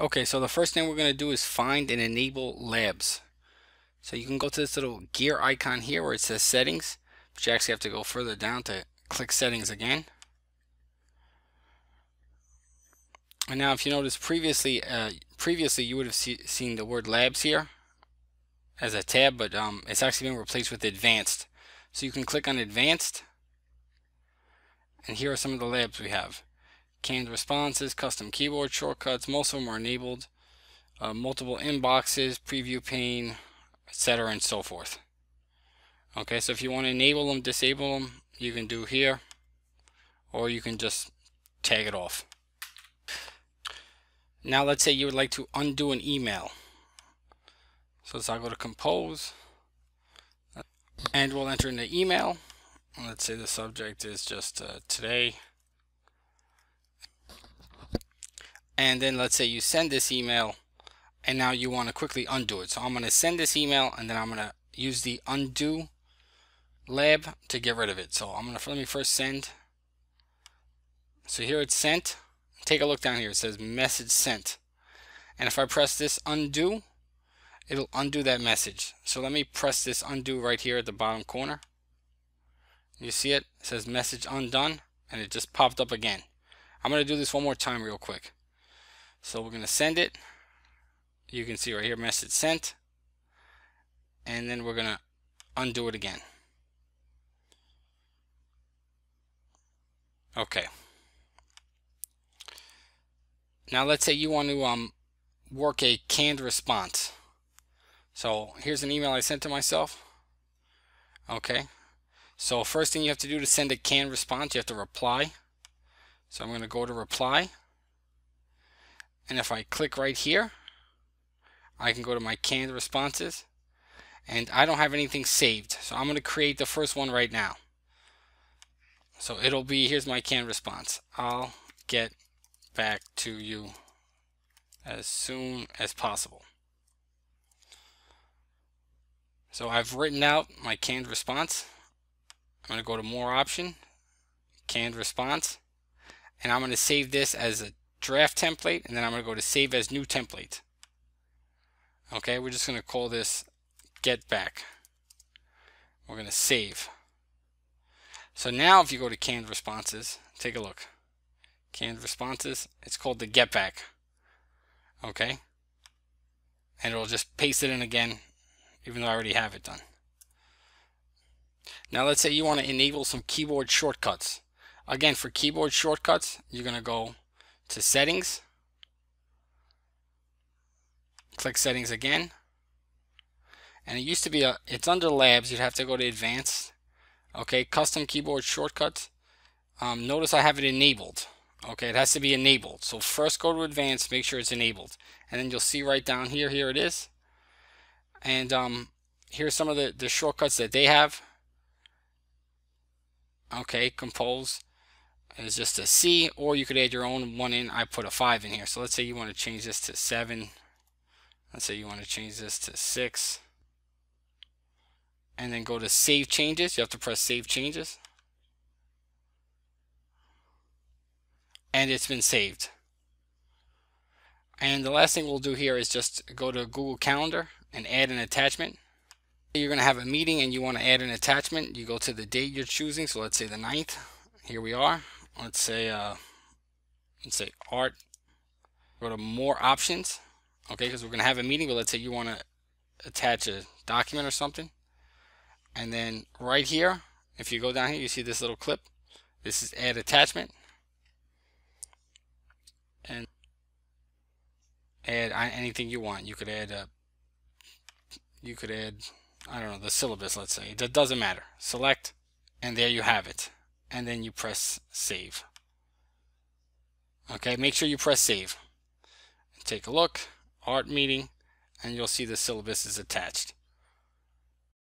Okay, so the first thing we're going to do is find and enable labs. So you can go to this little gear icon here where it says settings, but you actually have to go further down to click settings again. And now if you notice previously, uh, previously you would have see, seen the word labs here as a tab, but um, it's actually been replaced with advanced. So you can click on advanced, and here are some of the labs we have canned responses, custom keyboard shortcuts. Most of them are enabled. Uh, multiple inboxes, preview pane, etc. and so forth. Okay, so if you want to enable them, disable them, you can do here, or you can just tag it off. Now let's say you would like to undo an email. So let's go to compose, and we'll enter in the email. Let's say the subject is just uh, today. And then let's say you send this email and now you want to quickly undo it. So I'm going to send this email and then I'm going to use the undo lab to get rid of it. So I'm going to let me first send. So here it's sent. Take a look down here. It says message sent. And if I press this undo, it'll undo that message. So let me press this undo right here at the bottom corner. You see it? It says message undone and it just popped up again. I'm going to do this one more time real quick. So we're going to send it. You can see right here, message sent. And then we're going to undo it again. Okay. Now let's say you want to um, work a canned response. So here's an email I sent to myself. Okay. So first thing you have to do to send a canned response, you have to reply. So I'm going to go to reply. And if I click right here, I can go to my canned responses. And I don't have anything saved. So I'm going to create the first one right now. So it'll be, here's my canned response. I'll get back to you as soon as possible. So I've written out my canned response. I'm going to go to more option, canned response, and I'm going to save this as a draft template, and then I'm going to go to save as new template. Okay, we're just going to call this get back. We're going to save. So now if you go to canned responses, take a look. Canned responses, it's called the get back. Okay. And it'll just paste it in again, even though I already have it done. Now let's say you want to enable some keyboard shortcuts. Again, for keyboard shortcuts, you're going to go to settings, click settings again, and it used to be a, it's under labs, you'd have to go to advanced, okay, custom keyboard shortcuts. Um, notice I have it enabled, okay, it has to be enabled. So first go to advanced, make sure it's enabled, and then you'll see right down here, here it is, and um, here's some of the, the shortcuts that they have. Okay, compose, is just a C, or you could add your own one in. I put a 5 in here. So let's say you want to change this to 7. Let's say you want to change this to 6. And then go to Save Changes. You have to press Save Changes. And it's been saved. And the last thing we'll do here is just go to Google Calendar and add an attachment. You're going to have a meeting and you want to add an attachment. You go to the date you're choosing. So let's say the 9th. Here we are let's say uh, let's say art go to more options? Okay because we're gonna have a meeting but let's say you want to attach a document or something. And then right here if you go down here you see this little clip. This is add attachment. And add anything you want. You could add a you could add I don't know the syllabus let's say. It doesn't matter. Select and there you have it and then you press save. Okay, make sure you press save. Take a look, art meeting, and you'll see the syllabus is attached.